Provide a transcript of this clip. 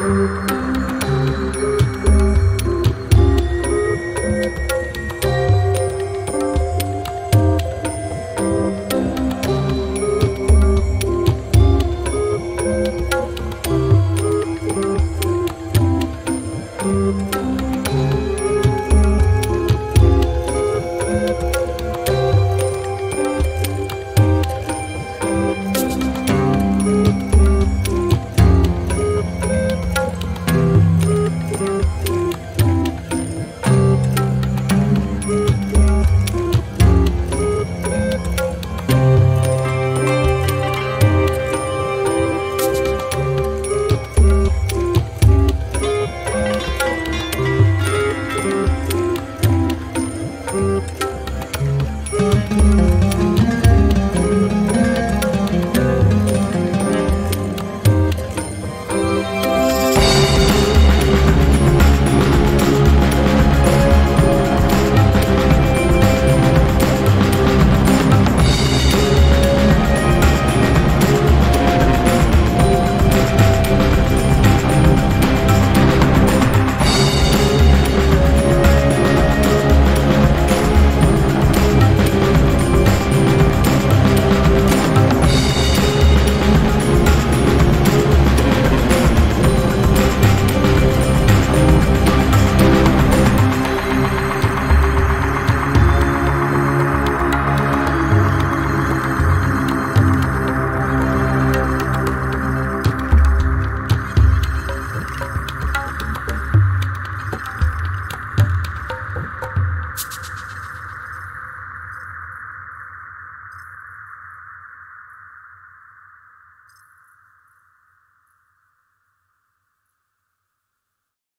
Música